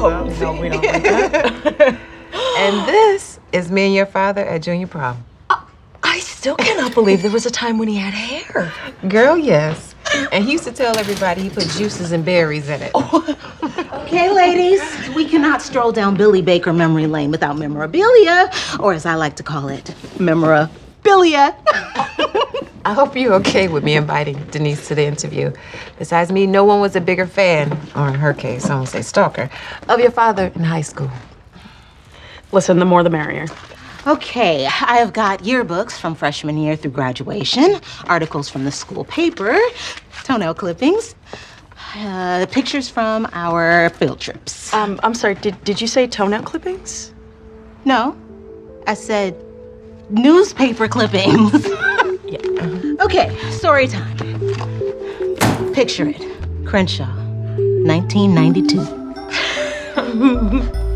Oh, no, we don't like that. and this is me and your father at junior prom. Uh, I still cannot believe there was a time when he had hair. Girl, yes. And he used to tell everybody he put juices and berries in it. Oh. Okay, ladies, we cannot stroll down Billy Baker memory lane without memorabilia, or as I like to call it, memorabilia. I hope you're okay with me inviting Denise to the interview. Besides me, no one was a bigger fan, or in her case, I won't say stalker, of your father in high school. Listen, the more the merrier. Okay, I have got yearbooks from freshman year through graduation, articles from the school paper, toenail clippings, uh, pictures from our field trips. Um, I'm sorry, did, did you say toenail clippings? No, I said newspaper clippings. Okay, story time. Picture it Crenshaw, 1992.